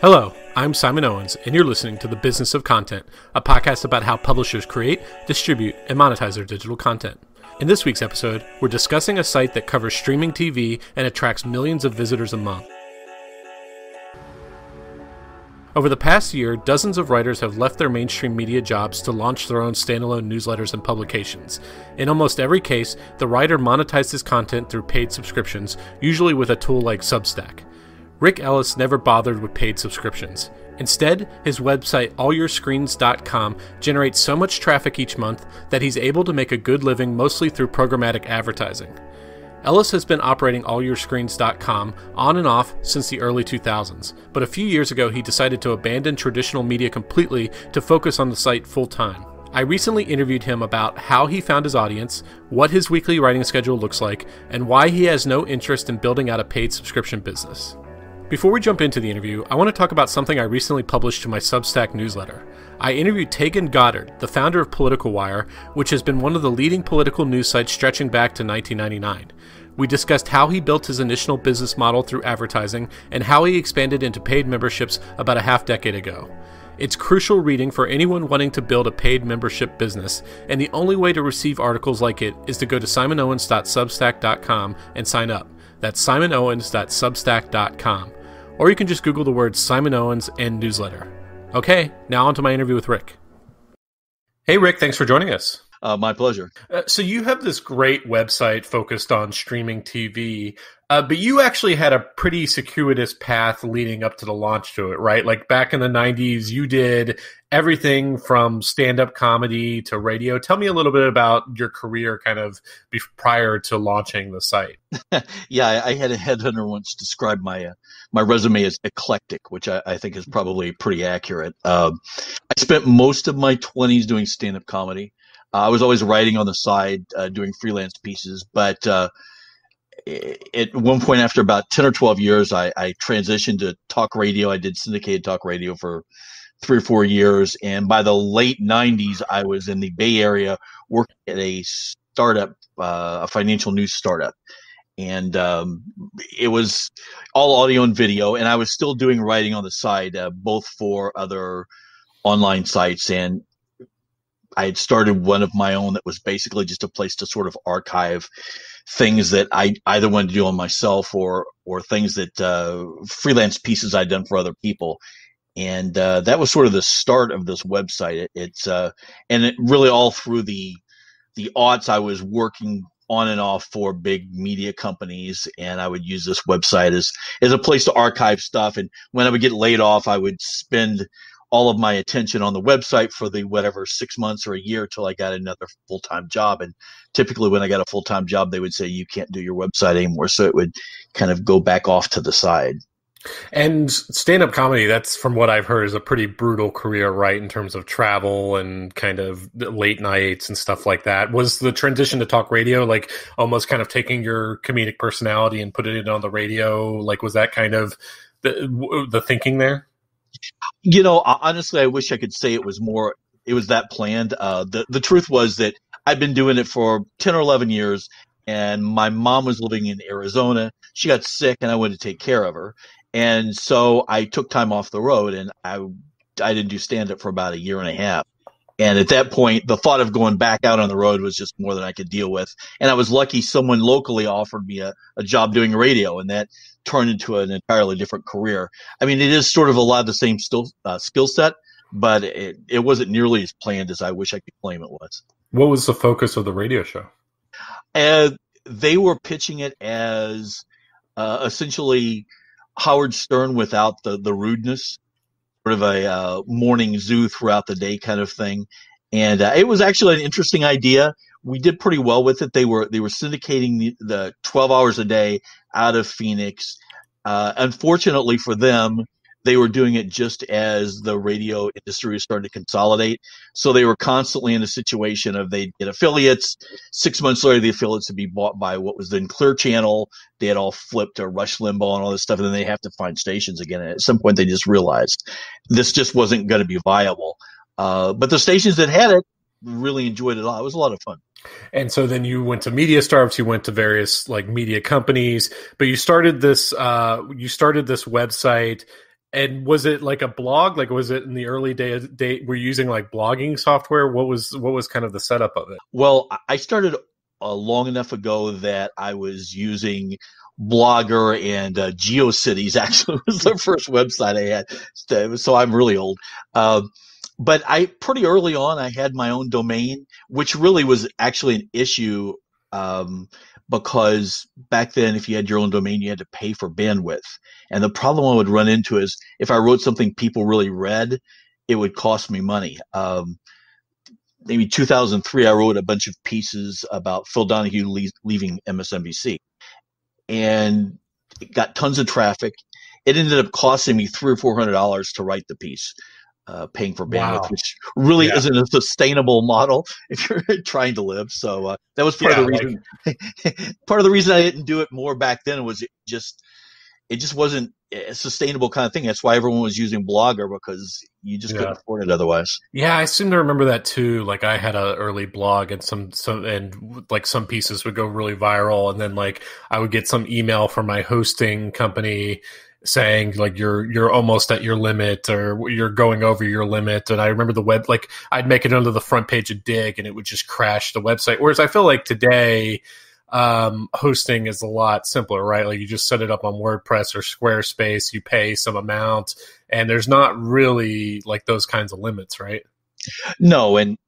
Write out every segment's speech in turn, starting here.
Hello, I'm Simon Owens, and you're listening to The Business of Content, a podcast about how publishers create, distribute, and monetize their digital content. In this week's episode, we're discussing a site that covers streaming TV and attracts millions of visitors a month. Over the past year, dozens of writers have left their mainstream media jobs to launch their own standalone newsletters and publications. In almost every case, the writer monetized his content through paid subscriptions, usually with a tool like Substack. Rick Ellis never bothered with paid subscriptions. Instead, his website allyourscreens.com generates so much traffic each month that he's able to make a good living mostly through programmatic advertising. Ellis has been operating allyourscreens.com on and off since the early 2000s, but a few years ago he decided to abandon traditional media completely to focus on the site full time. I recently interviewed him about how he found his audience, what his weekly writing schedule looks like, and why he has no interest in building out a paid subscription business. Before we jump into the interview, I want to talk about something I recently published to my Substack newsletter. I interviewed Taegan Goddard, the founder of Political Wire, which has been one of the leading political news sites stretching back to 1999. We discussed how he built his initial business model through advertising and how he expanded into paid memberships about a half decade ago. It's crucial reading for anyone wanting to build a paid membership business, and the only way to receive articles like it is to go to simonowens.substack.com and sign up. That's simonowens.substack.com or you can just Google the words Simon Owens and newsletter. Okay, now on to my interview with Rick. Hey, Rick, thanks for joining us. Uh, my pleasure. Uh, so, you have this great website focused on streaming TV. Uh, but you actually had a pretty circuitous path leading up to the launch to it, right? Like back in the 90s, you did everything from stand up comedy to radio. Tell me a little bit about your career kind of be- prior to launching the site. yeah, I had a headhunter once describe my uh, my resume as eclectic, which I, I think is probably pretty accurate. Um, I spent most of my 20s doing stand up comedy. Uh, I was always writing on the side, uh, doing freelance pieces, but uh, at one point after about 10 or 12 years I, I, transitioned to talk radio. I did syndicated talk radio for three or four years and by the late 90s i was in the bay area working at a startup uh, a financial news startup. And um, it was all audio and video and i was still doing writing on the side uh, both for other online sites and I had started one of my own that was basically just a place to sort of archive things that I either wanted to do on myself or or things that uh, freelance pieces I'd done for other people. And uh, that was sort of the start of this website. It, it's uh, and it really all through the the aughts I was working on and off for big media companies and I would use this website as as a place to archive stuff and when I would get laid off I would spend all of my attention on the website for the whatever six months or a year till I got another full time job. And typically, when I got a full time job, they would say you can't do your website anymore. So it would kind of go back off to the side. And stand up comedy, that's from what I've heard, is a pretty brutal career, right? In terms of travel and kind of late nights and stuff like that. Was the transition to talk radio like almost kind of taking your comedic personality and putting it on the radio? Like, was that kind of the, the thinking there? You know, honestly, I wish I could say it was more. It was that planned. Uh, the the truth was that I've been doing it for ten or eleven years, and my mom was living in Arizona. She got sick, and I wanted to take care of her, and so I took time off the road, and I I didn't do stand up for about a year and a half. And at that point, the thought of going back out on the road was just more than I could deal with. And I was lucky someone locally offered me a, a job doing radio, and that turned into an entirely different career. I mean, it is sort of a lot of the same still, uh, skill set, but it, it wasn't nearly as planned as I wish I could claim it was. What was the focus of the radio show? And they were pitching it as uh, essentially Howard Stern without the, the rudeness sort of a uh, morning zoo throughout the day kind of thing. And uh, it was actually an interesting idea. We did pretty well with it. They were they were syndicating the, the 12 hours a day out of Phoenix. Uh, unfortunately for them, they were doing it just as the radio industry was starting to consolidate. So they were constantly in a situation of they'd get affiliates. Six months later, the affiliates would be bought by what was then Clear Channel. They had all flipped to Rush Limbaugh and all this stuff, and then they have to find stations again. And at some point, they just realized this just wasn't going to be viable. Uh, but the stations that had it really enjoyed it a lot. It was a lot of fun. And so then you went to media startups, you went to various like media companies, but you started this uh, you started this website And was it like a blog? Like was it in the early day day were you using like blogging software? What was what was kind of the setup of it? Well, I started uh, long enough ago that I was using Blogger and uh, GeoCities. Actually, was the first website I had, so I'm really old. Um, but I pretty early on I had my own domain, which really was actually an issue um, because back then, if you had your own domain, you had to pay for bandwidth. And the problem I would run into is if I wrote something people really read, it would cost me money. Um, maybe 2003, I wrote a bunch of pieces about Phil Donahue le- leaving MSNBC, and it got tons of traffic. It ended up costing me three or four hundred dollars to write the piece uh, paying for bandwidth, wow. which really yeah. isn't a sustainable model if you're trying to live. So uh, that was part yeah, of the reason. Like... part of the reason I didn't do it more back then was it just it just wasn't a sustainable kind of thing. That's why everyone was using Blogger because you just yeah. couldn't afford it otherwise. Yeah, I seem to remember that too. Like I had an early blog and some some and like some pieces would go really viral, and then like I would get some email from my hosting company saying like you're you're almost at your limit or you're going over your limit. And i remember the web like i'd make it onto the front page of Digg and it would just crash the website. Whereas i feel like today um, hosting is a lot simpler right? Like you just set it up on wordpress or squarespace you pay some amount and there's not really like those kinds of limits right? No and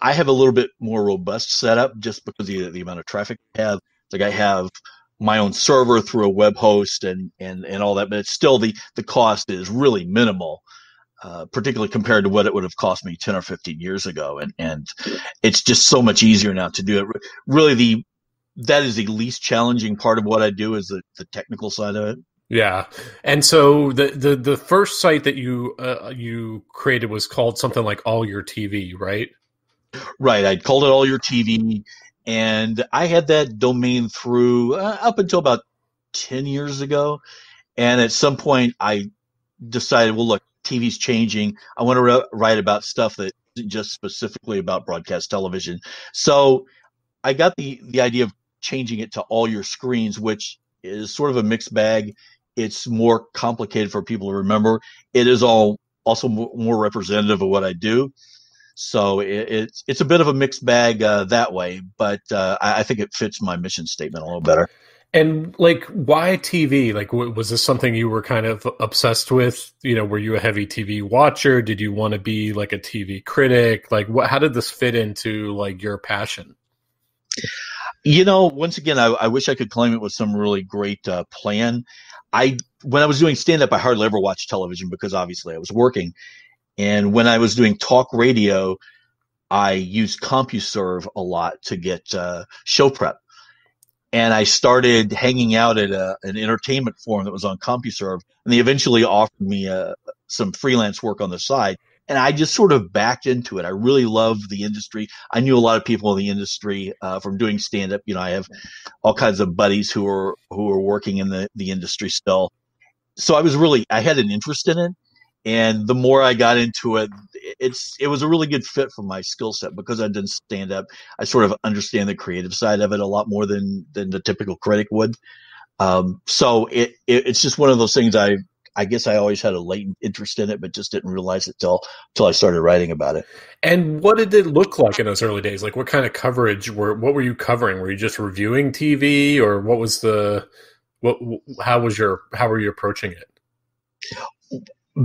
i have a little bit more robust setup just because of the, the amount of traffic i have. Like i have my own server through a web host and and and all that but it's still the the cost is really minimal uh, particularly compared to what it would have cost me 10 or 15 years ago. And and it's just so much easier now to do it. Really the that is the least challenging part of what i do is the, the technical side of it. Yeah, and so the the the first site that you uh, you created was called something like All Your TV, right? Right. I called it All Your TV, and I had that domain through uh, up until about 10 years ago. And at some point, I decided, well, look, TV's changing. I want to re- write about stuff that just specifically about broadcast television. So I got the, the idea of changing it to all your screens, which is sort of a mixed bag. It's more complicated for people to remember. It is all also more representative of what I do. So it, it's it's a bit of a mixed bag uh, that way, but uh, I, I, think it fits my mission statement a little better. And like, why TV? Like, w- was this something you were kind of obsessed with? You know, were you a heavy TV watcher? Did you want to be like a TV critic? Like, what? How did this fit into like your passion? You know, once again, I, I wish I could claim it was some really great uh, plan. I when I was doing stand up, I hardly ever watched television because obviously I was working, and when I was doing talk radio, I used CompuServe a lot to get uh, show prep. And I started hanging out at a, an entertainment forum that was on CompuServe, and they eventually offered me uh, some freelance work on the side. And I just sort of backed into it. I really loved the industry. I knew a lot of people in the industry uh, from doing stand up. You know, I have all kinds of buddies who are who are working in the the industry still. So I was really I had an interest in it and the more I got into it, it's it was a really good fit for my skill set because I didn't stand up. I sort of understand the creative side of it a lot more than than the typical critic would. Um, so it, it, it's just one of those things I I guess I always had a latent interest in it, but just didn't realize it till till I started writing about it. And what did it look like in those early days? Like, what kind of coverage were? What were you covering? Were you just reviewing TV, or what was the what? How was your how were you approaching it?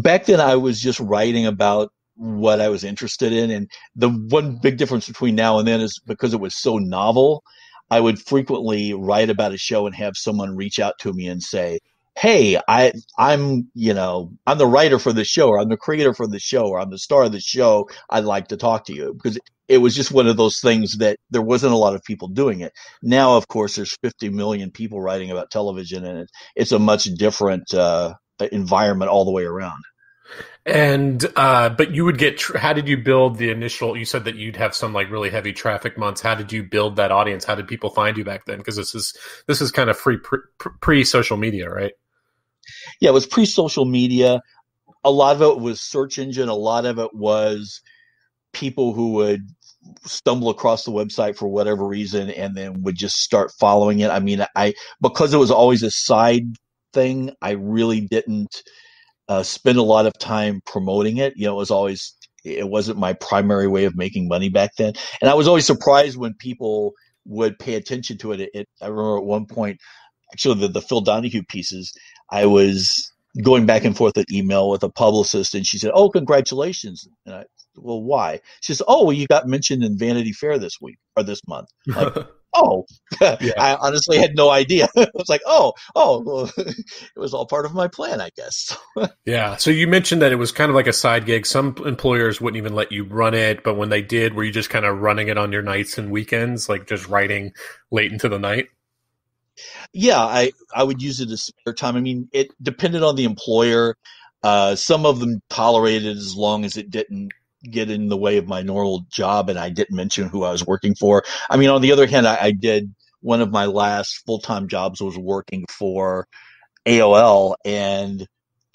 Back then I was just writing about what I was interested in. And the one big difference between now and then is because it was so novel, I would frequently write about a show and have someone reach out to me and say, Hey, I, I'm, you know, I'm the writer for the show, or I'm the creator for the show, or I'm the star of the show. I'd like to talk to you because it was just one of those things that there wasn't a lot of people doing it. Now, of course, there's 50 million people writing about television, and it's a much different uh, environment all the way around. And uh, but you would get. Tr- how did you build the initial? You said that you'd have some like really heavy traffic months. How did you build that audience? How did people find you back then? Because this is this is kind of free pre social media, right? Yeah, it was pre social media. A lot of it was search engine. A lot of it was people who would stumble across the website for whatever reason and then would just start following it. I mean, I because it was always a side thing, I really didn't uh, spend a lot of time promoting it. You know, it was always it wasn't my primary way of making money back then, and I was always surprised when people would pay attention to it. It, it I remember at one point, actually the the Phil Donahue pieces, I was going back and forth at email with a publicist, and she said, "Oh, congratulations!" And I, well, why? She says, "Oh, well, you got mentioned in Vanity Fair this week or this month." Like, oh, yeah. I honestly had no idea. I was like, oh, oh, well, it was all part of my plan, I guess. yeah. So you mentioned that it was kind of like a side gig. Some employers wouldn't even let you run it, but when they did, were you just kind of running it on your nights and weekends, like just writing late into the night? Yeah, I I would use it as spare time. I mean, it depended on the employer. Uh, some of them tolerated as long as it didn't get in the way of my normal job and I didn't mention who I was working for. I mean, on the other hand, I, I did one of my last full time jobs was working for AOL and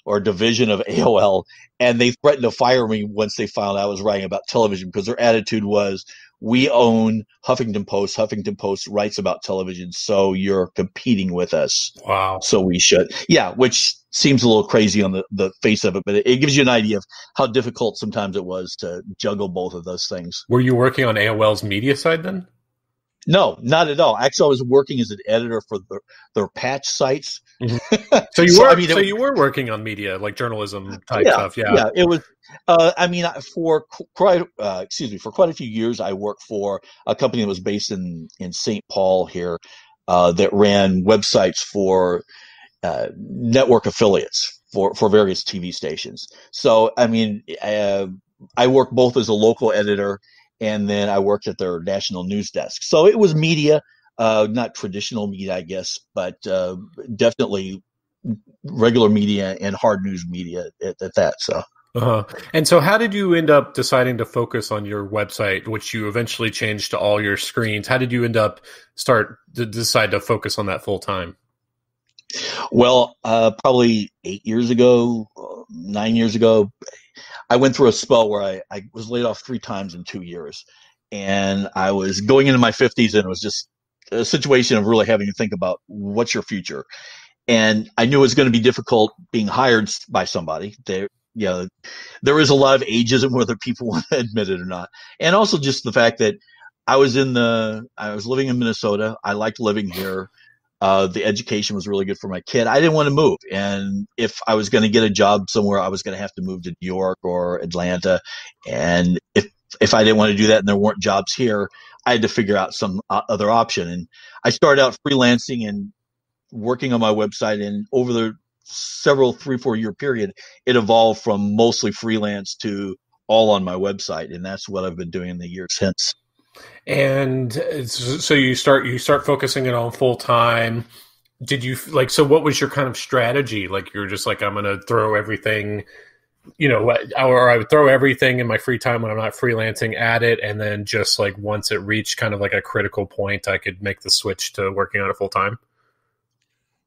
or division of AOL, and they threatened to fire me once they found I was writing about television because their attitude was, "We own Huffington Post. Huffington Post writes about television, so you're competing with us. Wow. So we should, yeah." Which seems a little crazy on the, the face of it, but it, it gives you an idea of how difficult sometimes it was to juggle both of those things. Were you working on AOL's media side then? No, not at all. Actually, I was working as an editor for the, their patch sites. Mm-hmm. So you so, were I mean, so was, you were working on media like journalism type yeah, stuff. Yeah, yeah. It was. Uh, I mean, for quite uh, excuse me for quite a few years, I worked for a company that was based in in St. Paul here uh, that ran websites for uh, network affiliates for for various TV stations. So I mean, uh, I worked both as a local editor and then I worked at their national news desk. So it was media, uh, not traditional media, I guess, but uh, definitely regular media and hard news media at, at that. So. Uh-huh. And so, how did you end up deciding to focus on your website, which you eventually changed to all your screens? How did you end up start to decide to focus on that full time? Well, uh, probably eight years ago, nine years ago, I went through a spell where I, I was laid off three times in two years. And I was going into my 50s and it was just a situation of really having to think about what's your future. And I knew it was going to be difficult being hired by somebody. There, you know, there is a lot of ageism, whether people want to admit it or not. And also just the fact that I was in the, I was living in Minnesota. I liked living here. Uh, the education was really good for my kid. I didn't want to move, and if I was going to get a job somewhere, I was going to have to move to New York or Atlanta. And if if I didn't want to do that, and there weren't jobs here, I had to figure out some uh, other option. And I started out freelancing and working on my website. And over the several three four year period, it evolved from mostly freelance to all on my website, and that's what I've been doing in the years since and so you start you start focusing it on full time did you like so what was your kind of strategy? Like you're just like i'm gonna throw everything you know or i would throw everything in my free time when i'm not freelancing at it and then just like once it reached kind of like a critical point i could make the switch to working on it full time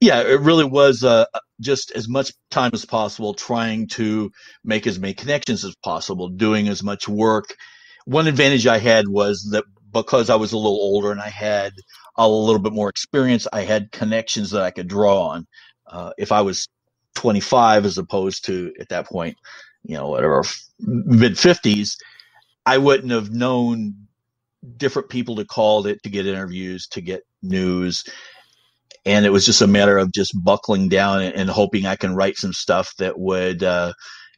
yeah it really was uh, just as much time as possible trying to make as many connections as possible doing as much work one advantage I had was that because I was a little older and I had a little bit more experience, I had connections that I could draw on. Uh, if I was 25 as opposed to at that point, you know, whatever, mid 50s, I wouldn't have known different people to call it to get interviews, to get news. And it was just a matter of just buckling down and, and hoping I can write some stuff that would uh,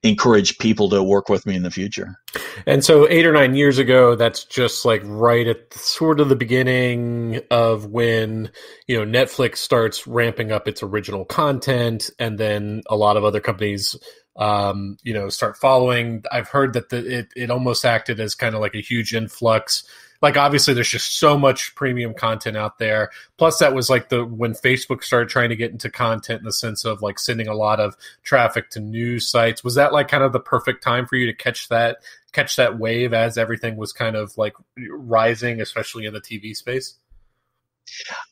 encourage people to work with me in the future. And so, eight or nine years ago, that's just like right at the, sort of the beginning of when you know Netflix starts ramping up its original content, and then a lot of other companies, um, you know, start following. I've heard that the, it it almost acted as kind of like a huge influx like obviously there's just so much premium content out there. Plus that was like the when facebook started trying to get into content in the sense of like sending a lot of traffic to news sites was that like kind of the perfect time for you to catch that catch that wave as everything was kind of like rising especially in the tv space?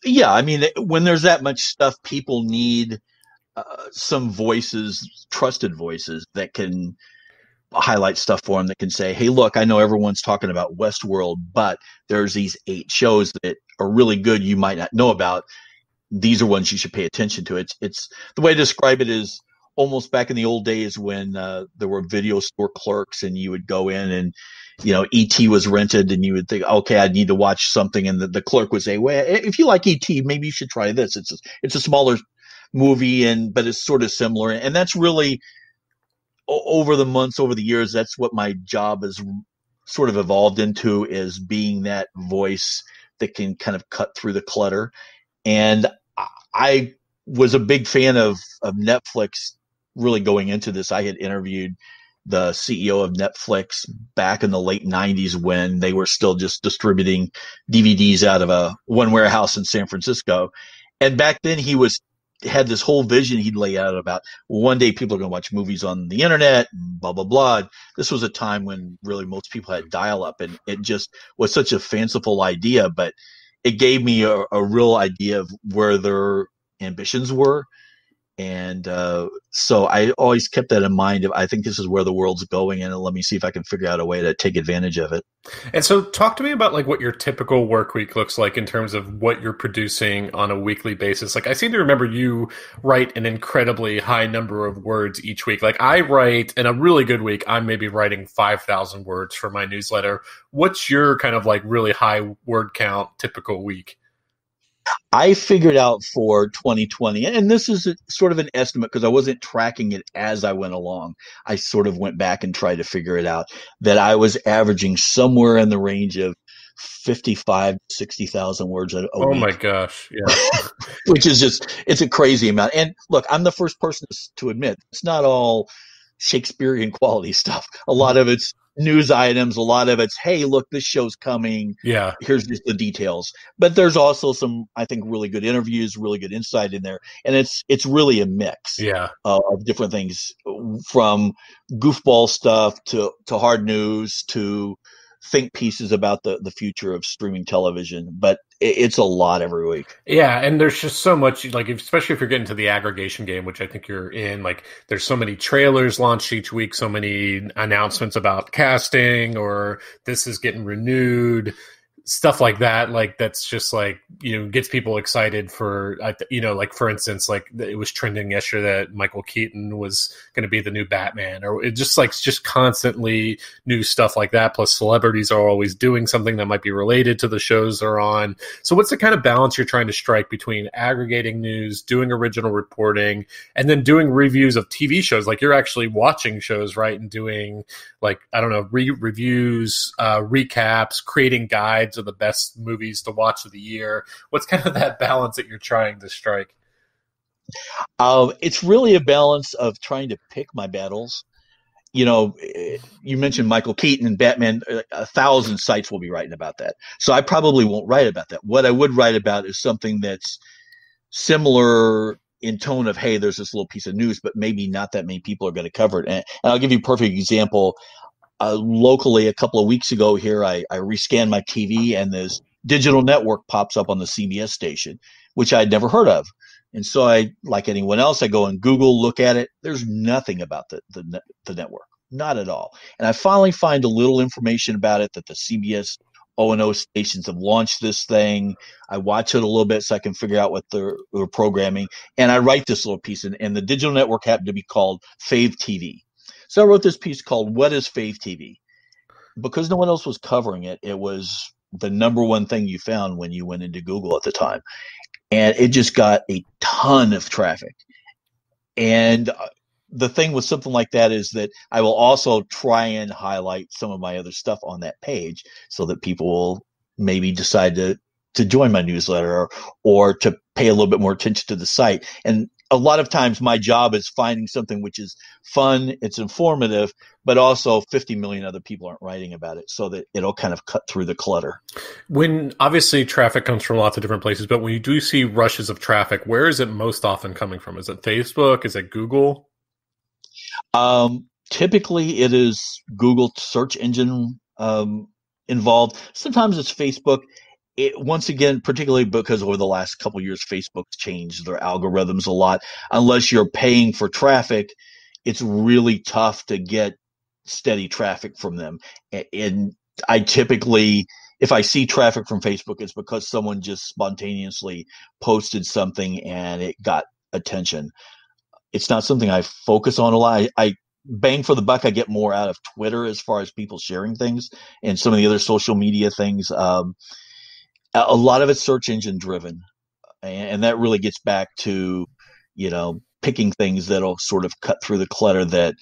Yeah i mean when there's that much stuff people need uh, some voices trusted voices that can highlight stuff for them that can say, "Hey, look, I know everyone's talking about Westworld, but there's these eight shows that are really good you might not know about. These are ones you should pay attention to." It's it's the way to describe it is almost back in the old days when uh, there were video store clerks and you would go in and you know et was rented and you would think okay i need to watch something and the, the clerk would say well if you like et maybe you should try this it's a, it's a smaller movie and but it's sort of similar and that's really over the months over the years that's what my job has sort of evolved into is being that voice that can kind of cut through the clutter and i was a big fan of of netflix really going into this i had interviewed the CEO of Netflix back in the late 90s when they were still just distributing DVDs out of a one warehouse in San Francisco. And back then he was had this whole vision he'd lay out about well, one day people are going to watch movies on the internet and blah blah blah. This was a time when really most people had dial up and it just was such a fanciful idea, but it gave me a, a real idea of where their ambitions were and uh, so I always kept that in mind. I think this is where the world's going, and let me see if I can figure out a way to take advantage of it. And so, talk to me about like what your typical work week looks like in terms of what you're producing on a weekly basis. Like, I seem to remember you write an incredibly high number of words each week. Like, I write in a really good week, I'm maybe writing five thousand words for my newsletter. What's your kind of like really high word count typical week? I figured out for 2020, and this is a, sort of an estimate because I wasn't tracking it as I went along. I sort of went back and tried to figure it out that I was averaging somewhere in the range of 55 60,000 words a, a oh week. my gosh. Yeah. Which is just, it's a crazy amount. And look, I'm the first person to admit it's not all Shakespearean quality stuff. A lot of it's news items. A lot of it's, hey, look, this show's coming. Yeah. Here's just the details. But there's also some, I think, really good interviews, really good insight in there, and it's it's really a mix. Yeah. Uh, of different things, from goofball stuff to to hard news to think pieces about the the future of streaming television. But it's a lot every week. Yeah, and there's just so much like especially if you're getting to the aggregation game, which I think you're in, like there's so many trailers launched each week, so many announcements about casting or this is getting renewed stuff like that like that's just like you know gets people excited for you know like for instance like it was trending yesterday that michael keaton was going to be the new batman or it just like just constantly new stuff like that plus celebrities are always doing something that might be related to the shows they're on. So what's the kind of balance you're trying to strike between aggregating news doing original reporting and then doing reviews of tv shows? Like you're actually watching shows right and doing like i don't know re- reviews uh, recaps creating guides of the best movies to watch of the year. What's kind of that balance that you're trying to strike? Um, it's really a balance of trying to pick my battles. You know, eh, you mentioned Michael Keaton and Batman. Uh, a thousand sites will be writing about that. So I probably won't write about that. What I would write about is something that's similar in tone of, hey, there's this little piece of news, but maybe not that many people are going to cover it. And, and I'll give you a perfect example uh, locally a couple of weeks ago here, I, I rescanned my TV and this digital network pops up on the CBS station, which I'd never heard of. And so I, like anyone else, I go and Google, look at it. There's nothing about the, the, the network, not at all. And I finally find a little information about it that the CBS O&O stations have launched this thing. I watch it a little bit so I can figure out what they're, they're programming. And I write this little piece. And, and the digital network happened to be called Fave TV. So I wrote this piece called What is Fave TV? Because no one else was covering it, it was the number one thing you found when you went into Google at the time. And it just got a ton of traffic. And uh, the thing with something like that is that I will also try and highlight some of my other stuff on that page so that people will maybe decide to to join my newsletter or, or to pay a little bit more attention to the site. And a lot of times my job is finding something which is fun, it's informative, but also 50 million other people aren't writing about it so that it'll kind of cut through the clutter. When obviously traffic comes from lots of different places, but when you do see rushes of traffic, where is it most often coming from? Is it Facebook? Is it Google? Um, typically it is Google search engine um, involved. Sometimes it's Facebook it once again, particularly because over the last couple years, Facebook's changed their algorithms a lot. Unless you're paying for traffic, it's really tough to get steady traffic from them. And I typically, if I see traffic from Facebook, it's because someone just spontaneously posted something and it got attention. it's not something I focus on a lot. I, I bang for the buck. I get more out of Twitter as far as people sharing things and some of the other social media things. Um, a lot of it's search engine driven, and that really gets back to you know picking things that'll sort of cut through the clutter that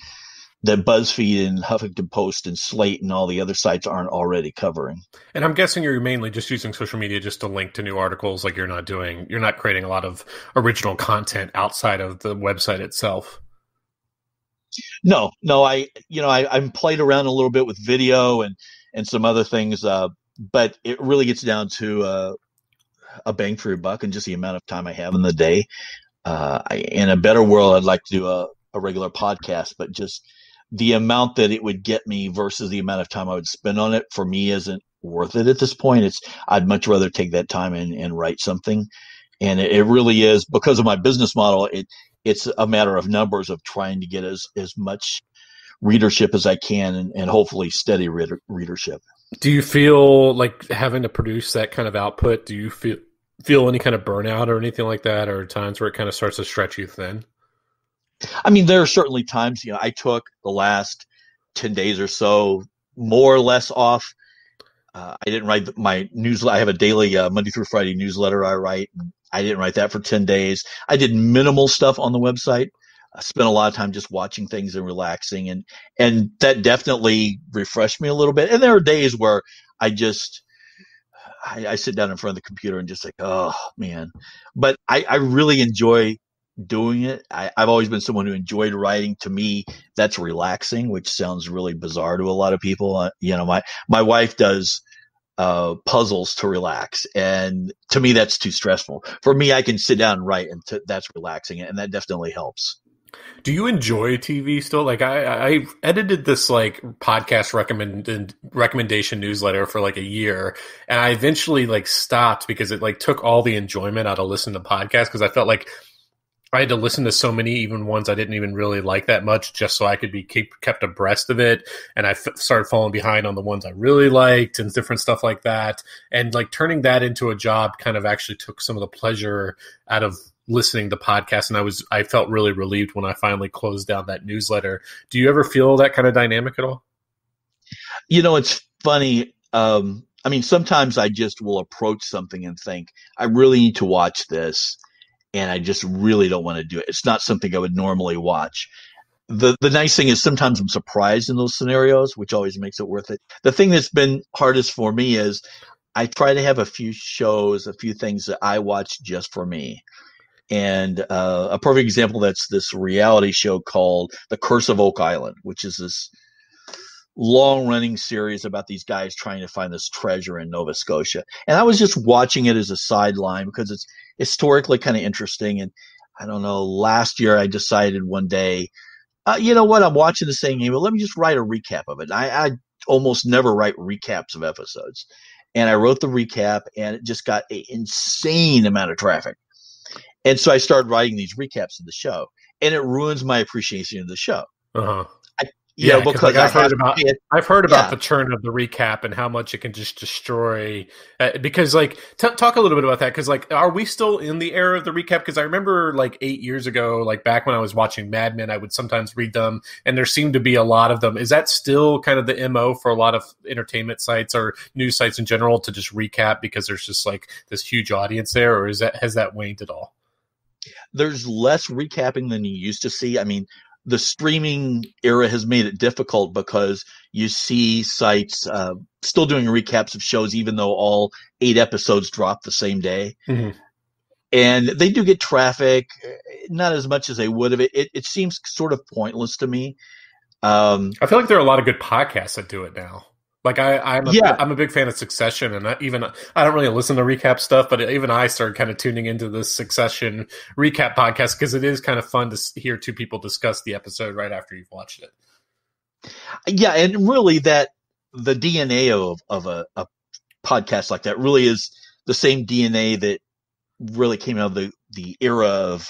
that BuzzFeed and Huffington Post and Slate and all the other sites aren't already covering. And I'm guessing you're mainly just using social media just to link to new articles. Like you're not doing, you're not creating a lot of original content outside of the website itself. No, no, I, you know, I, I'm played around a little bit with video and and some other things, uh, but it really gets down to uh, a bang for your buck and just the amount of time I have in the day. Uh, I, in a better world, I'd like to do a, a regular podcast, but just the amount that it would get me versus the amount of time I would spend on it for me isn't worth it at this point. It's I'd much rather take that time and, and write something. And it, it really is because of my business model, it it's a matter of numbers of trying to get as, as much readership as I can and, and hopefully steady reader, readership. Do you feel like having to produce that kind of output? Do you feel feel any kind of burnout or anything like that, or times where it kind of starts to stretch you thin? I mean, there are certainly times, you know, I took the last 10 days or so more or less off. Uh, I didn't write my newsletter. I have a daily uh, Monday through Friday newsletter I write. I didn't write that for 10 days. I did minimal stuff on the website. I spent a lot of time just watching things and relaxing and and that definitely refreshed me a little bit. And there are days where I just I, I sit down in front of the computer and just like, oh man. But I, I really enjoy doing it. I, have always been someone who enjoyed writing. To me, that's relaxing, which sounds really bizarre to a lot of people. Uh, you know, my my wife does uh, puzzles to relax, and to me, that's too stressful. For me, I can sit down and write, and t- that's relaxing, and that definitely helps. Do you enjoy TV still? Like I, I edited this like podcast recommended recommendation newsletter for like a year, and I eventually like stopped because it like took all the enjoyment out of listening to podcasts because I felt like I had to listen to so many, even ones I didn't even really like that much, just so I could be keep, kept abreast of it. And I f- started falling behind on the ones I really liked and different stuff like that. And like turning that into a job kind of actually took some of the pleasure out of listening to podcasts. And I was I felt really relieved when I finally closed down that newsletter. Do you ever feel that kind of dynamic at all? You know, it's funny. Um, I mean, sometimes I just will approach something and think, I really need to watch this and I just really don't want to do it. It's not something I would normally watch. The the nice thing is sometimes I'm surprised in those scenarios, which always makes it worth it. The thing that's been hardest for me is I try to have a few shows, a few things that I watch just for me. And uh, a perfect example that's this reality show called The Curse of Oak Island, which is this long running series about these guys trying to find this treasure in Nova Scotia. And I was just watching it as a sideline because it's historically kind of interesting. And I don't know, last year I decided one day, uh, you know what, I'm watching the same game, but let me just write a recap of it. I, I almost never write recaps of episodes. And I wrote the recap and it just got an insane amount of traffic. And so I started writing these recaps of the show and it ruins my appreciation of the show. Uh-huh. Yeah, know, because like I've, heard about, it, I've heard about yeah. the turn of the recap and how much it can just destroy. Uh, because, like, t- talk a little bit about that. Because, like, are we still in the era of the recap? Because I remember, like, eight years ago, like back when I was watching Mad Men, I would sometimes read them, and there seemed to be a lot of them. Is that still kind of the mo for a lot of entertainment sites or news sites in general to just recap because there's just like this huge audience there, or is that has that waned at all? There's less recapping than you used to see. I mean, the streaming era has made it difficult because you see sites uh, still doing recaps of shows, even though all eight episodes drop the same day. Mm-hmm. And they do get traffic, not as much as they would have. It, it, it seems sort of pointless to me. Um, I feel like there are a lot of good podcasts that do it now. Like I, I'm a, yeah. I'm a big fan of Succession, and I, even I don't really listen to recap stuff, but even I started kind of tuning into this Succession recap podcast because it is kind of fun to hear two people discuss the episode right after you've watched it. Yeah, and really that the DNA of of a, a podcast like that really is the same DNA that really came out of the the era of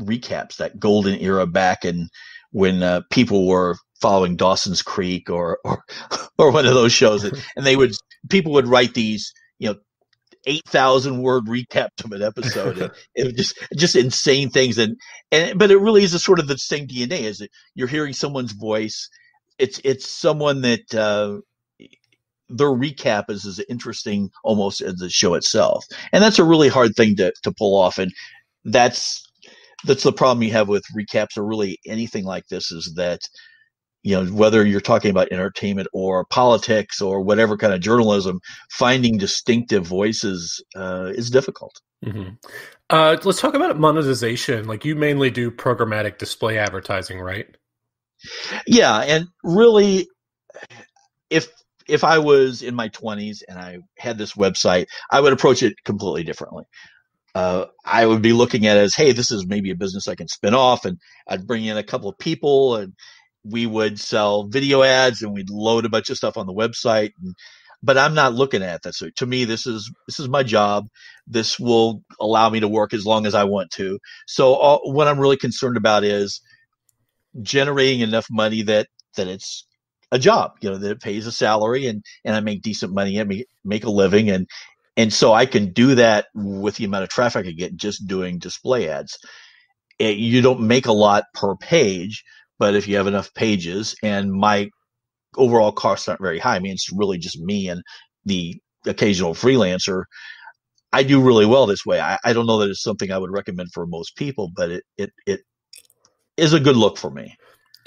recaps, that golden era back in when uh, people were following Dawson's Creek or or or one of those shows, and they would people would write these you know eight thousand word recap of an episode. and it was just just insane things, and and but it really is a sort of the same DNA. Is it you're hearing someone's voice? It's it's someone that. Uh, their recap is as interesting almost as the show itself, and that's a really hard thing to to pull off. And that's that's the problem you have with recaps or really anything like this is that you know whether you're talking about entertainment or politics or whatever kind of journalism finding distinctive voices uh, is difficult. Mm-hmm. uh, let's talk about monetization. Like you mainly do programmatic display advertising right? Yeah and really if if i was in my 20s and i had this website i would approach it completely differently. Uh, I would be looking at it as, hey, this is maybe a business I can spin off, and I'd bring in a couple of people, and we would sell video ads and we'd load a bunch of stuff on the website and, but I'm not looking at that. So to me, this is this is my job. This will allow me to work as long as I want to. So all, what I'm really concerned about is generating enough money that that it's a job. You know that it pays a salary and and I make decent money and make, make a living and and so I can do that with the amount of traffic I get just doing display ads. It, you don't make a lot per page, but if you have enough pages and my overall costs aren't very high, I mean, it's really just me and the occasional freelancer. I do really well this way. I, I don't know that it's something I would recommend for most people, but it, it, it is a good look for me.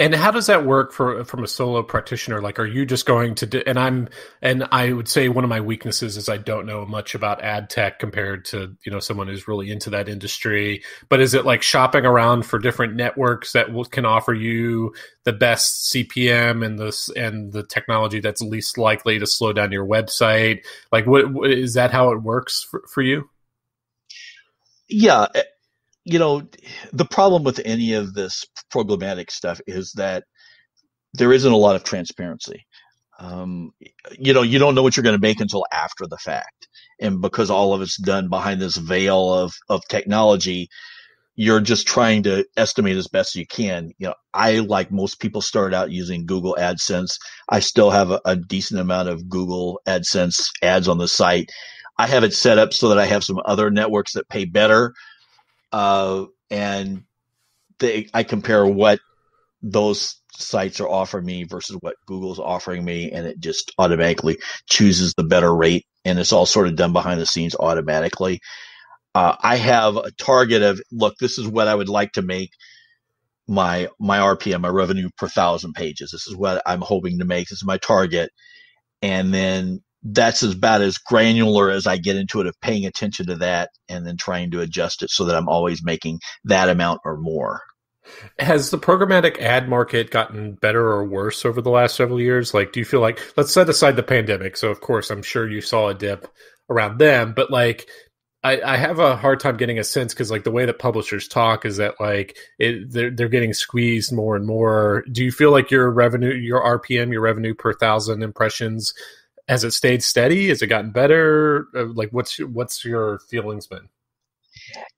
And how does that work for from a solo practitioner? Like, are you just going to do? And I'm, and I would say one of my weaknesses is I don't know much about ad tech compared to you know someone who's really into that industry. But is it like shopping around for different networks that will, can offer you the best CPM and the and the technology that's least likely to slow down your website? Like, what, what is that how it works for, for you? Yeah, you know, the problem with any of this programmatic stuff is that there isn't a lot of transparency. Um, you know, you don't know what you're going to make until after the fact. And because all of it's done behind this veil of, of technology, you're just trying to estimate as best you can. You know, I, like most people, started out using Google AdSense. I still have a, a decent amount of Google AdSense ads on the site. I have it set up so that I have some other networks that pay better uh, and they I compare what those sites are offering me versus what Google's offering me, and it just automatically chooses the better rate, and it's all sort of done behind the scenes automatically. Uh, I have a target of look, this is what I would like to make my my RPM, my revenue per thousand pages. This is what I'm hoping to make. This is my target, and then that's about as granular as I get into it of paying attention to that and then trying to adjust it so that I'm always making that amount or more. Has the programmatic ad market gotten better or worse over the last several years? Like, do you feel like, let's set aside the pandemic. So, of course, I'm sure you saw a dip around them, but like, I, I have a hard time getting a sense because like the way that publishers talk is that like it, they're they're getting squeezed more and more. Do you feel like your revenue, your RPM, your revenue per thousand impressions has it stayed steady? Has it gotten better? Uh, like, what's your, what's your feelings been?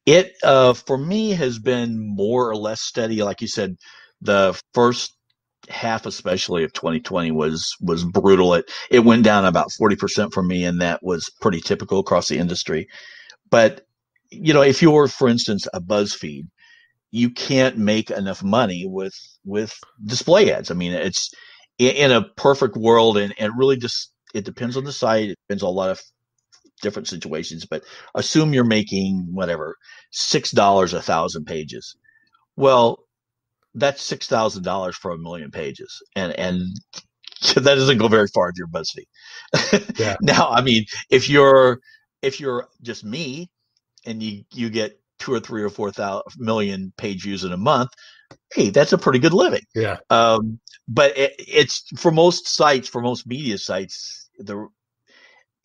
It uh, for me has been more or less steady. Like you said, the first half, especially of 2020, was was brutal. It it went down about 40 percent for me, and that was pretty typical across the industry. But you know, if you're, for instance, a BuzzFeed, you can't make enough money with with display ads. I mean, it's in a perfect world, and and really just it depends on the site. It depends on a lot of different situations. But assume you're making whatever six dollars a thousand pages. Well, that's six thousand dollars for a million pages, and and that doesn't go very far if you're BuzzFeed. Yeah. now, I mean, if you're if you're just me, and you you get two or three or four thousand million page views in a month, hey, that's a pretty good living. Yeah. Um, but it, it's for most sites, for most media sites, the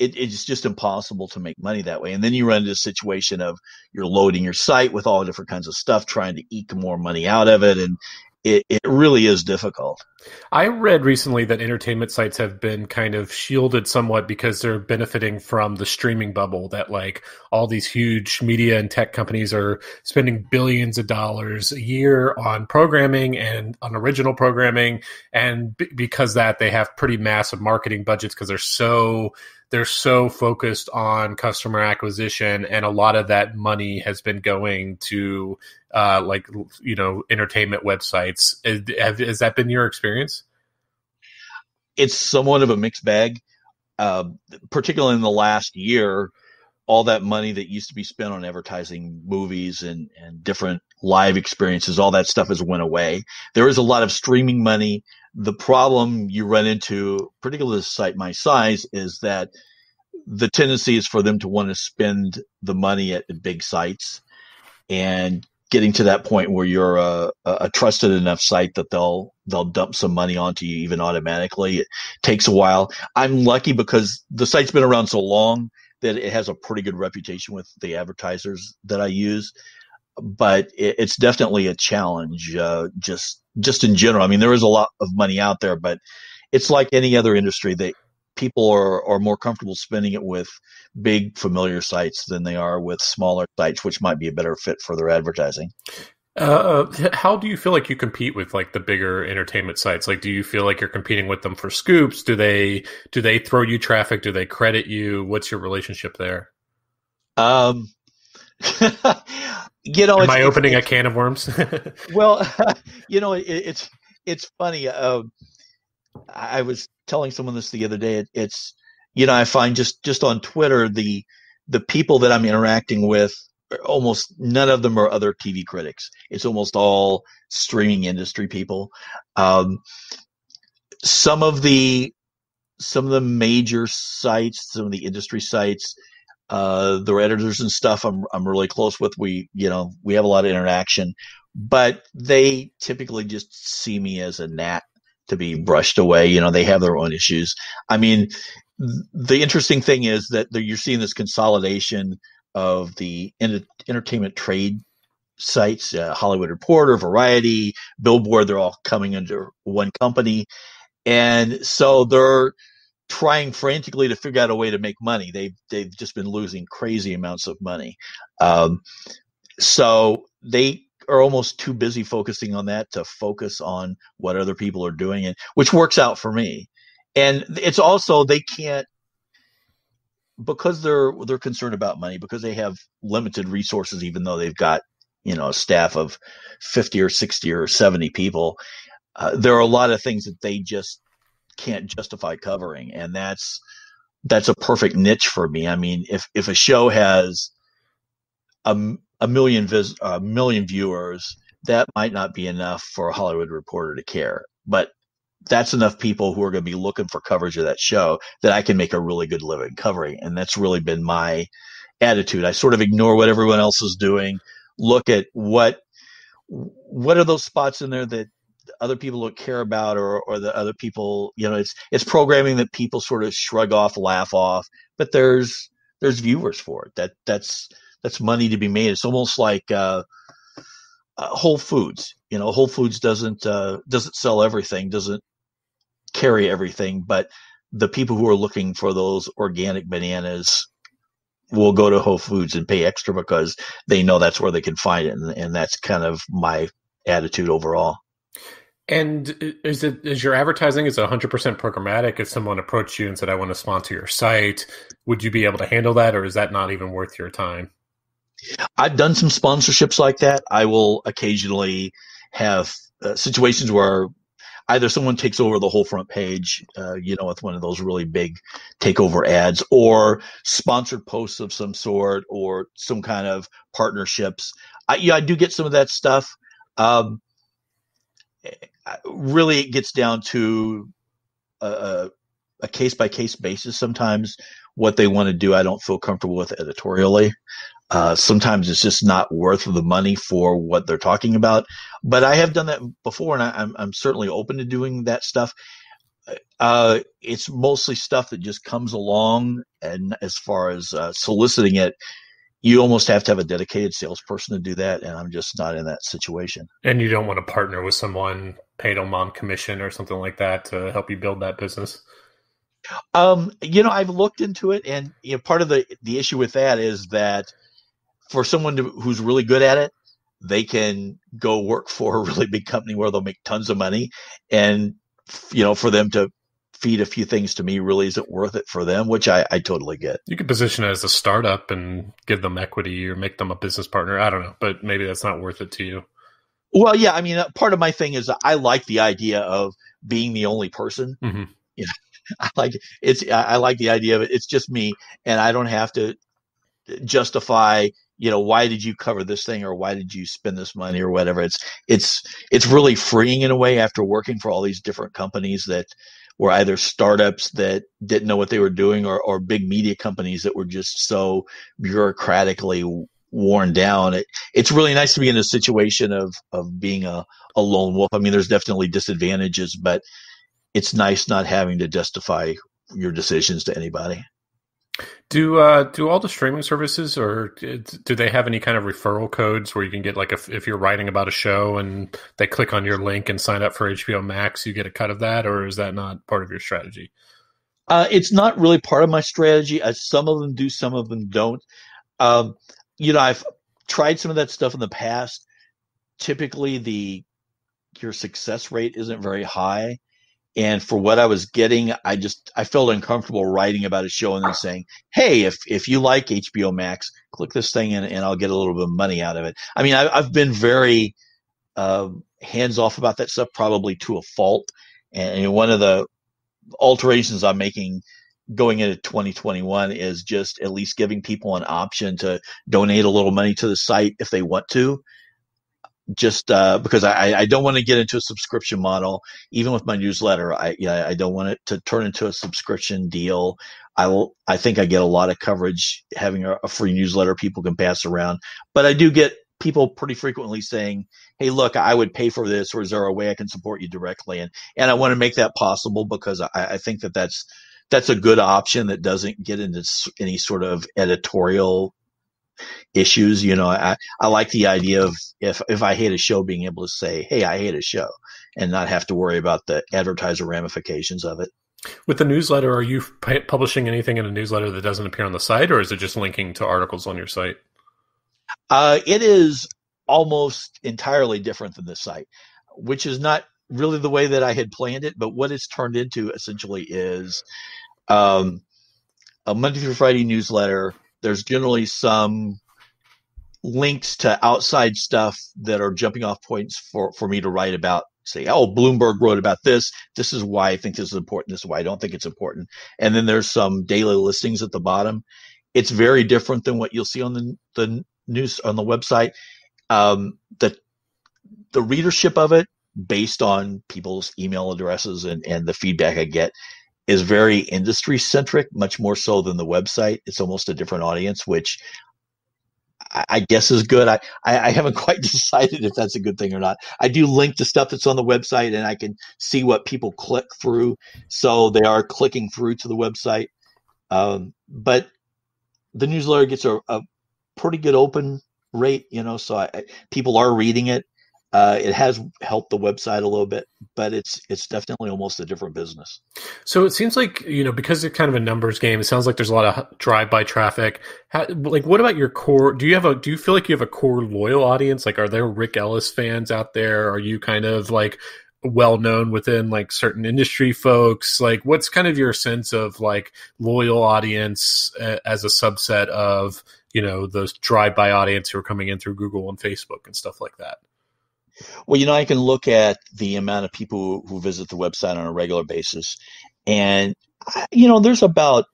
it, it's just impossible to make money that way. And then you run into a situation of you're loading your site with all different kinds of stuff, trying to eke more money out of it, and it, it really is difficult. I read recently that entertainment sites have been kind of shielded somewhat because they're benefiting from the streaming bubble that like all these huge media and tech companies are spending billions of dollars a year on programming and on original programming and b- because that they have pretty massive marketing budgets because they're so they're so focused on customer acquisition, and a lot of that money has been going to uh, like you know entertainment websites. Has, has that been your experience? It's somewhat of a mixed bag, uh, particularly in the last year all that money that used to be spent on advertising movies and, and different live experiences, all that stuff has went away. There is a lot of streaming money. The problem you run into, particularly a site my size, is that the tendency is for them to want to spend the money at the big sites and getting to that point where you're a, a trusted enough site that they'll they'll dump some money onto you even automatically. It takes a while. I'm lucky because the site's been around so long that it has a pretty good reputation with the advertisers that I use. But it, it's definitely a challenge, uh, just just in general. I mean, there is a lot of money out there, but it's like any other industry that people are, are more comfortable spending it with big familiar sites than they are with smaller sites, which might be a better fit for their advertising. Uh, how do you feel like you compete with like the bigger entertainment sites? Like, do you feel like you're competing with them for scoops? Do they do they throw you traffic? Do they credit you? What's your relationship there? Um, you know, am I opening a can of worms? well, you know, it, it's it's funny. Uh, I was telling someone this the other day. It, it's you know, I find just just on Twitter the the people that I'm interacting with almost none of them are other TV critics. It's almost all streaming industry people. Um, some of the some of the major sites, some of the industry sites, uh, their editors and stuff, I'm I'm really close with. We you know we have a lot of interaction, but they typically just see me as a gnat to be brushed away. You know they have their own issues. I mean, the interesting thing is that you're seeing this consolidation of the entertainment trade sites, uh, Hollywood Reporter, Variety, Billboard, they're all coming under one company. And so they're trying frantically to figure out a way to make money. They've, they've just been losing crazy amounts of money. Um, so they are almost too busy focusing on that to focus on what other people are doing, and which works out for me. And it's also they can't because they're they're concerned about money because they have limited resources even though they've got you know a staff of 50 or 60 or 70 people uh, there are a lot of things that they just can't justify covering and that's that's a perfect niche for me i mean if if a show has a, a million vis a million viewers that might not be enough for a hollywood reporter to care but that's enough people who are going to be looking for coverage of that show that I can make a really good living covering. And that's really been my attitude. I sort of ignore what everyone else is doing, look at what what are those spots in there that other people don't care about or or the other people, you know, it's it's programming that people sort of shrug off, laugh off, but there's there's viewers for it. That that's that's money to be made. It's almost like uh, uh, Whole Foods. You know, Whole Foods doesn't uh, doesn't sell everything, doesn't carry everything, but the people who are looking for those organic bananas will go to Whole Foods and pay extra because they know that's where they can find it, and, and that's kind of my attitude overall. And is it is your advertising is hundred percent programmatic? If someone approached you and said, "I want to sponsor your site," would you be able to handle that, or is that not even worth your time? I've done some sponsorships like that. I will occasionally have uh, situations where either someone takes over the whole front page, uh, you know, with one of those really big takeover ads, or sponsored posts of some sort, or some kind of partnerships. I, yeah, I do get some of that stuff. Um, really, it gets down to a case by case basis. Sometimes what they want to do, I don't feel comfortable with editorially. Uh, sometimes it's just not worth the money for what they're talking about. But I have done that before, and I, am I'm, I'm certainly open to doing that stuff. Uh, it's mostly stuff that just comes along, and as far as uh, soliciting it, you almost have to have a dedicated salesperson to do that, and I'm just not in that situation. And you don't want to partner with someone paid on commission or something like that to help you build that business. Um, you know, I've looked into it, and you know, part of the the issue with that is that for someone to, who's really good at it, they can go work for a really big company where they'll make tons of money, and you know, for them to feed a few things to me really isn't worth it for them, which I, I totally get. You could position it as a startup and give them equity or make them a business partner. I don't know, but maybe that's not worth it to you. Well, yeah, I mean, uh, part of my thing is I like the idea of being the only person. Mm-hmm. You know, I like it's I like the idea of it. It's just me, and I don't have to justify you know why did you cover this thing or why did you spend this money or whatever it's it's it's really freeing in a way after working for all these different companies that were either startups that didn't know what they were doing or, or big media companies that were just so bureaucratically worn down. It, it's really nice to be in a situation of, of being a, a lone wolf. I mean, there's definitely disadvantages, but it's nice not having to justify your decisions to anybody. Do uh, do all the streaming services, or do they have any kind of referral codes where you can get like if if you're writing about a show and they click on your link and sign up for HBO Max, you get a cut of that, or is that not part of your strategy? Uh, it's not really part of my strategy. Uh, some of them do, some of them don't. Um, you know, I've tried some of that stuff in the past. Typically, the your success rate isn't very high and for what I was getting, I just I felt uncomfortable writing about a show and then saying, "Hey, if if you like HBO Max, click this thing and, and I'll get a little bit of money out of it." I mean, I, have been very uh, hands off about that stuff, probably to a fault. And one of the alterations I'm making going into 2021 is just at least giving people an option to donate a little money to the site if they want to just uh, because I, I don't want to get into a subscription model. Even with my newsletter, I I don't want it to turn into a subscription deal. I will. I think I get a lot of coverage having a, a free newsletter people can pass around, but I do get people pretty frequently saying, "Hey, look, I would pay for this, or is there a way I can support you directly?" And and I want to make that possible because I, I think that that's that's a good option that doesn't get into any sort of editorial issues. You know, I, I like the idea of if, if I hate a show, being able to say, Hey, I hate a show and not have to worry about the advertiser ramifications of it. With the newsletter, are you publishing anything in a newsletter that doesn't appear on the site or is it just linking to articles on your site? Uh, it is almost entirely different than the site, which is not really the way that I had planned it. But what it's turned into essentially is um, a Monday through Friday newsletter there's generally some links to outside stuff that are jumping off points for, for me to write about say, oh, Bloomberg wrote about this. This is why I think this is important. This is why I don't think it's important. And then there's some daily listings at the bottom. It's very different than what you'll see on the, the news on the website. Um, the the readership of it, based on people's email addresses and, and the feedback I get, is very industry centric, much more so than the website. It's almost a different audience, which I guess is good. I, I haven't quite decided if that's a good thing or not. I do link to stuff that's on the website and I can see what people click through. So they are clicking through to the website. Um, but the newsletter gets a, a, pretty good open rate, you know, so I, people are reading it. Uh, it has helped the website a little bit, but it's it's definitely almost a different business. So it seems like you know because it's kind of a numbers game. It sounds like there's a lot of drive-by traffic. How, like, what about your core? Do you have a? Do you feel like you have a core loyal audience? Like, are there Rick Ellis fans out there? Are you kind of like well known within like certain industry folks? Like, what's kind of your sense of like loyal audience uh, as a subset of you know those drive-by audience who are coming in through Google and Facebook and stuff like that? Well, you know, I can look at the amount of people who visit the website on a regular basis, and you know, there's about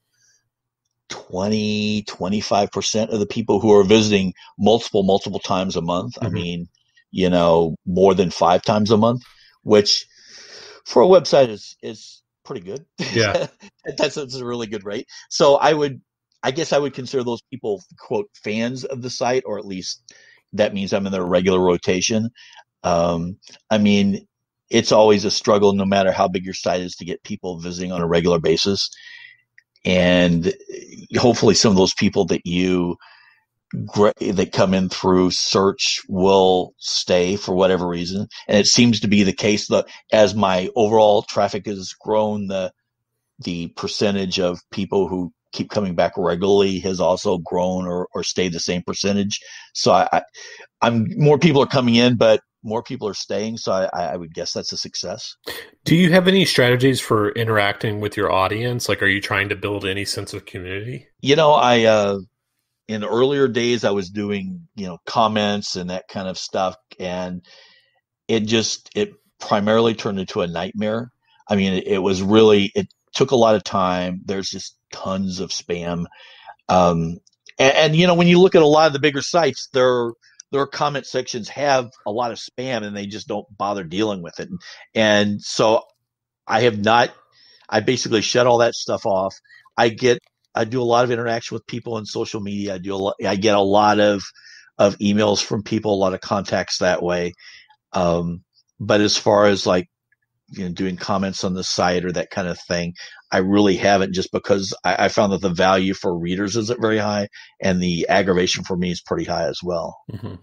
20, 25% of the people who are visiting multiple, multiple times a month. Mm-hmm. I mean, you know, more than five times a month, which for a website is, is pretty good. Yeah. that's, that's a really good rate. So I would, I guess I would consider those people, quote, fans of the site, or at least that means I'm in their regular rotation. Um, I mean, it's always a struggle, no matter how big your site is, to get people visiting on a regular basis. And hopefully, some of those people that you that come in through search will stay for whatever reason. And it seems to be the case that as my overall traffic has grown, the the percentage of people who keep coming back regularly has also grown or, or stayed the same percentage. So I, I, am more people are coming in, but more people are staying. So I, I would guess that's a success. Do you have any strategies for interacting with your audience? Like, are you trying to build any sense of community? You know, I, uh, in earlier days, I was doing, you know, comments and that kind of stuff. And it just, it primarily turned into a nightmare. I mean, it, it was really, it took a lot of time. There's just tons of spam. Um, and, and, you know, when you look at a lot of the bigger sites, they're, their comment sections have a lot of spam and they just don't bother dealing with it. And, so I have not, I basically shut all that stuff off. I get, I do a lot of interaction with people on social media. I do a lot, I get a lot of, of emails from people, a lot of contacts that way. Um, but as far as like, you know, doing comments on the site or that kind of thing, I really haven't just because I, I, found that the value for readers isn't very high and the aggravation for me is pretty high as well. Mm-hmm.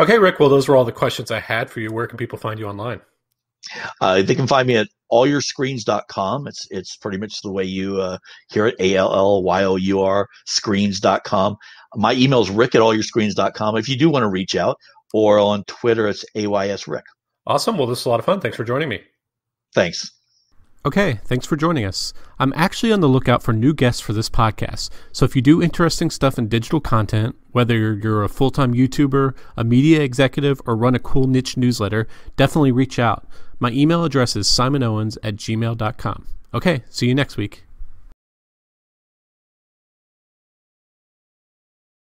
Okay, Rick. Well, those were all the questions I had for you. Where can people find you online? Uh, they can find me at allyourscreens.com. It's it's pretty much the way you uh, hear it, A-L-L-Y-O-U-R, screens.com. My email is rick at allyourscreens.com. If you do want to reach out, or on Twitter, it's AYS Rick. Awesome. Well, this is a lot of fun. Thanks for joining me. Thanks. Okay, thanks for joining us. I'm actually on the lookout for new guests for this podcast. So if you do interesting stuff in digital content, whether you're a full time YouTuber, a media executive, or run a cool niche newsletter, definitely reach out. My email address is simonowens at gmail.com. Okay, see you next week.